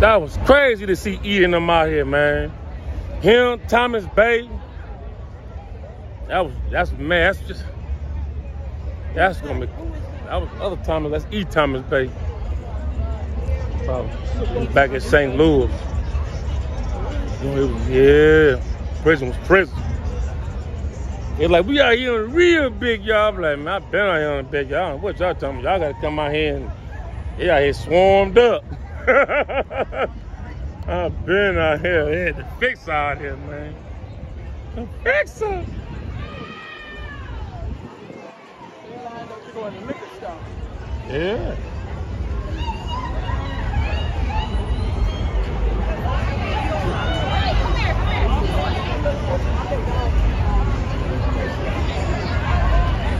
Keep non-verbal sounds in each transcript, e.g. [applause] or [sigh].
That was crazy to see Ian them out here, man. Him, Thomas Bay. That was that's man, that's just that's gonna be that was other Thomas, that's E Thomas Bay. Back in St. Louis. Yeah. Prison was prison. They like, we out here real big y'all. I'm like, man, I been out here on a big y'all. What y'all talking about. Y'all gotta come out here and they out here swarmed up. [laughs] I've been out here. They had to fix out here, man. The fixer. Yeah.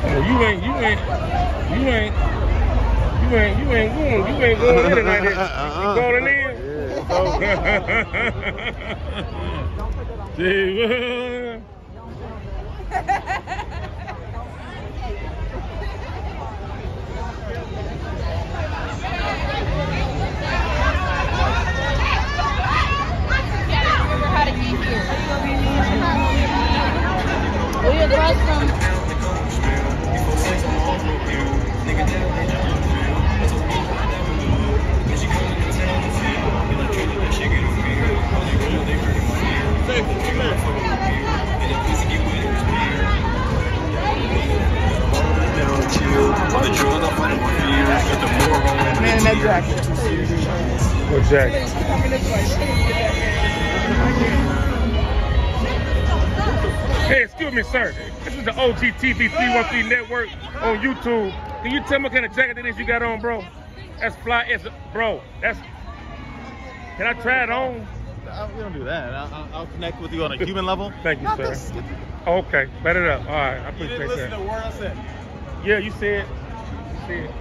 Well, you ain't, you ain't, you ain't, you ain't, you ain't going, you ain't going [laughs] in tonight. You Uh-uh. going in? [laughs] See, [laughs] what jacket? Hey, excuse me, sir. This is the OGTV 313 Network on YouTube. Can you tell me what kind of jacket that is you got on, bro? That's fly. It's bro. That's. Can I try it on? Uh, we don't do that. I'll, I'll- I'll connect with you on a human level. [laughs] Thank you, No, sir. just- Okay, bet it up. All right, I You appreciate didn't listen that. to a word I said. Yeah, you said. You said.